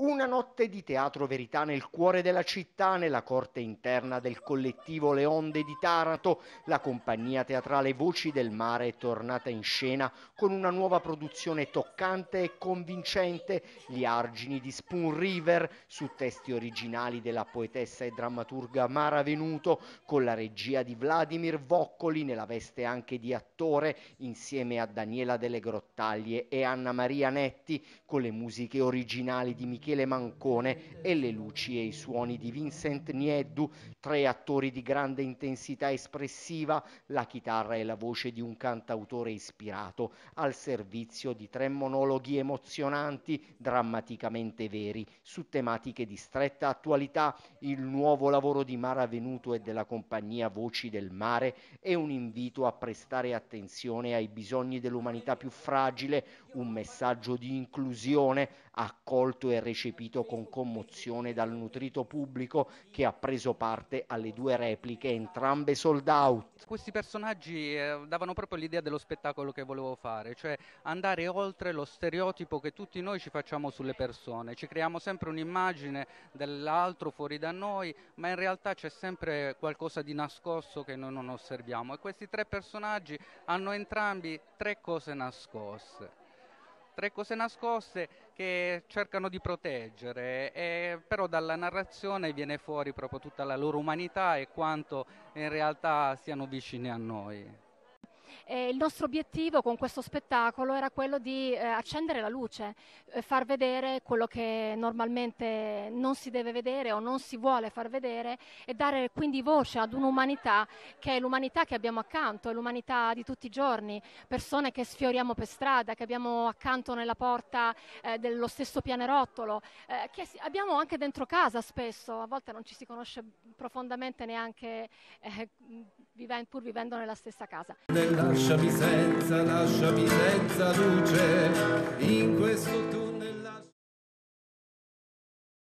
Una notte di teatro verità nel cuore della città, nella corte interna del collettivo Le Onde di Taranto, la compagnia teatrale Voci del Mare è tornata in scena con una nuova produzione toccante e convincente, Gli argini di Spoon River, su testi originali della poetessa e drammaturga Mara Venuto, con la regia di Vladimir Voccoli nella veste anche di attore, insieme a Daniela Delle Grottaglie e Anna Maria Netti, con le musiche originali di Michele Michele Mancone e le luci e i suoni di Vincent Nieddu, tre attori di grande intensità espressiva, la chitarra e la voce di un cantautore ispirato, al servizio di tre monologhi emozionanti, drammaticamente veri, su tematiche di stretta attualità, il nuovo lavoro di Mara Venuto e della compagnia Voci del Mare è un invito a prestare attenzione ai bisogni dell'umanità più fragile, un messaggio di inclusione accolto e recepito con commozione dal nutrito pubblico che ha preso parte alle due repliche, entrambe sold out. Questi personaggi eh, davano proprio l'idea dello spettacolo che volevo fare, cioè andare oltre lo stereotipo che tutti noi ci facciamo sulle persone. Ci creiamo sempre un'immagine dell'altro fuori da noi, ma in realtà c'è sempre qualcosa di nascosto che noi non osserviamo e questi tre personaggi hanno entrambi tre cose nascoste tre cose nascoste che cercano di proteggere, e, però dalla narrazione viene fuori proprio tutta la loro umanità e quanto in realtà siano vicini a noi. E il nostro obiettivo con questo spettacolo era quello di eh, accendere la luce, eh, far vedere quello che normalmente non si deve vedere o non si vuole far vedere e dare quindi voce ad un'umanità che è l'umanità che abbiamo accanto, è l'umanità di tutti i giorni, persone che sfioriamo per strada, che abbiamo accanto nella porta eh, dello stesso pianerottolo, eh, che abbiamo anche dentro casa spesso, a volte non ci si conosce profondamente neanche eh, pur vivendo nella stessa casa lasciami senza, lasciami senza luce in questo tuo